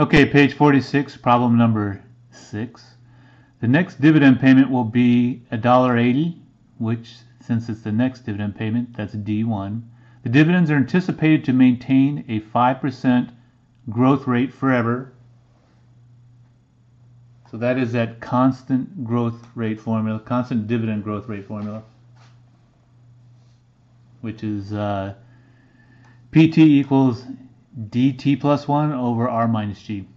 Okay, page 46, problem number 6. The next dividend payment will be $1.80, which, since it's the next dividend payment, that's D1. The dividends are anticipated to maintain a 5% growth rate forever. So that is that constant growth rate formula, constant dividend growth rate formula, which is uh, PT equals dt plus 1 over r minus g.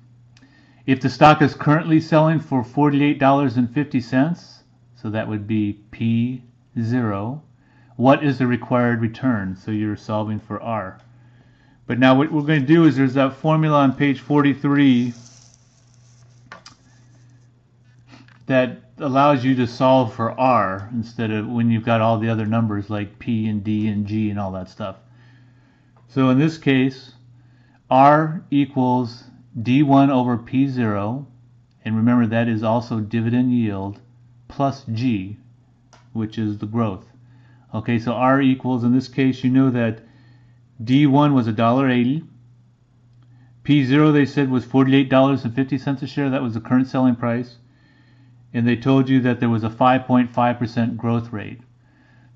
If the stock is currently selling for $48.50, so that would be P0, what is the required return? So you're solving for R. But now what we're going to do is there's that formula on page 43 that allows you to solve for R instead of when you've got all the other numbers like P and D and G and all that stuff. So in this case, R equals D1 over P0, and remember that is also dividend yield, plus G, which is the growth. Okay, so R equals, in this case, you know that D1 was $1.80. P0 they said was $48.50 a share. That was the current selling price. And they told you that there was a 5.5% growth rate.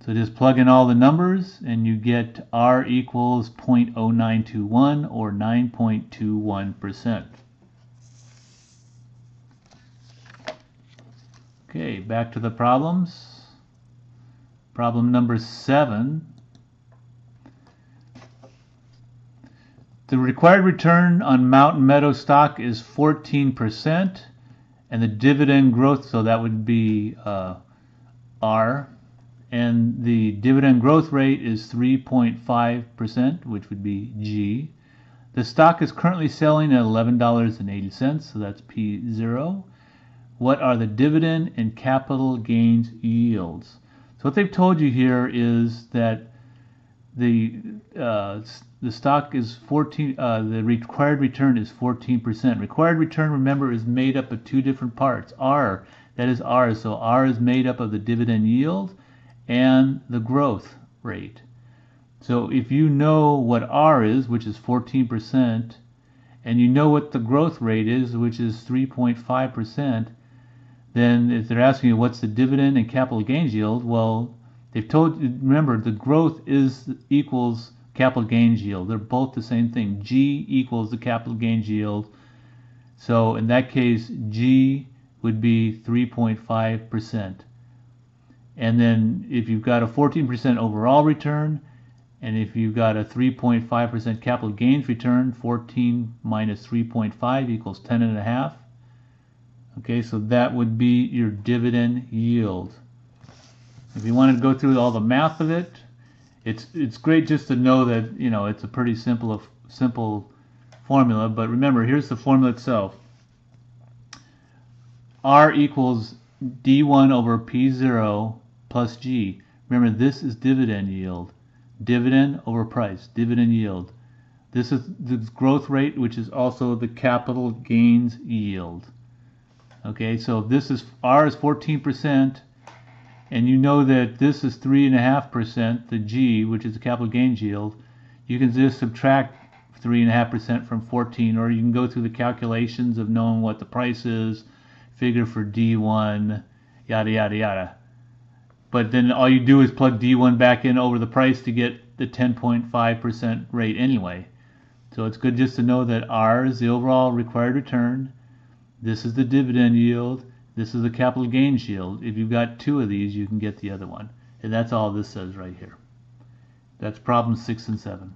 So just plug in all the numbers and you get R equals 0.0921 or 9.21%. Okay, back to the problems. Problem number seven. The required return on Mountain Meadow stock is 14% and the dividend growth, so that would be uh, R, and the dividend growth rate is 3.5%, which would be G. The stock is currently selling at $11.80, so that's P0. What are the dividend and capital gains yields? So what they've told you here is that the uh, the stock is 14 uh, the required return is 14% required return remember is made up of two different parts r that is r so r is made up of the dividend yield and the growth rate. So if you know what R is, which is 14%, and you know what the growth rate is, which is 3.5%, then if they're asking you what's the dividend and capital gains yield, well, they've told remember, the growth is equals capital gains yield. They're both the same thing. G equals the capital gains yield. So in that case, G would be 3.5%. And then if you've got a 14% overall return, and if you've got a 3.5% capital gains return, 14 minus 3.5 equals 10 and a half. Okay, so that would be your dividend yield. If you wanted to go through all the math of it, it's it's great just to know that you know it's a pretty simple simple formula. But remember, here's the formula itself. R equals D1 over P0 plus G. Remember, this is dividend yield. Dividend over price, dividend yield. This is the growth rate, which is also the capital gains yield. Okay, so this is R is 14%, and you know that this is 3.5%, the G, which is the capital gains yield. You can just subtract 3.5% from 14, or you can go through the calculations of knowing what the price is, figure for D1, yada, yada, yada but then all you do is plug D1 back in over the price to get the 10.5% rate anyway. So it's good just to know that R is the overall required return. This is the dividend yield. This is the capital gains yield. If you've got two of these, you can get the other one. And that's all this says right here. That's problem six and seven.